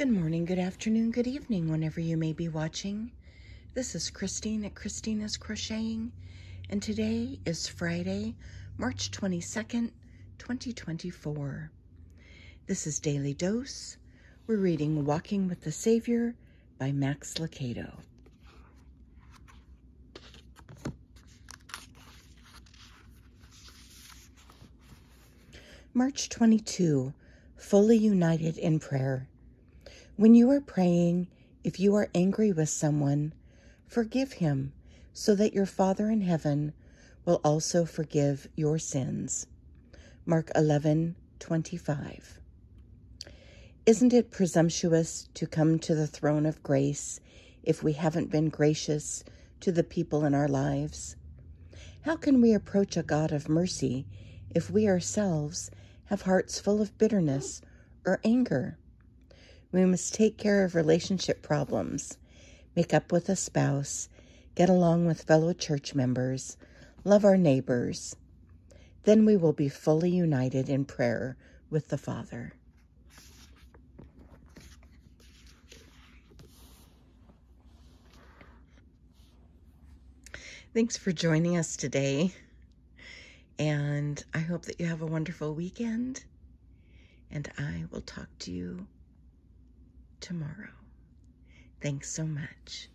Good morning, good afternoon, good evening, whenever you may be watching. This is Christine at Christine is Crocheting, and today is Friday, March 22nd, 2024. This is Daily Dose. We're reading Walking with the Savior by Max Lucado. March 22, Fully United in Prayer. When you are praying, if you are angry with someone, forgive him, so that your Father in heaven will also forgive your sins. Mark 11, 25. Isn't it presumptuous to come to the throne of grace if we haven't been gracious to the people in our lives? How can we approach a God of mercy if we ourselves have hearts full of bitterness or anger? We must take care of relationship problems, make up with a spouse, get along with fellow church members, love our neighbors. Then we will be fully united in prayer with the Father. Thanks for joining us today. And I hope that you have a wonderful weekend. And I will talk to you tomorrow. Thanks so much.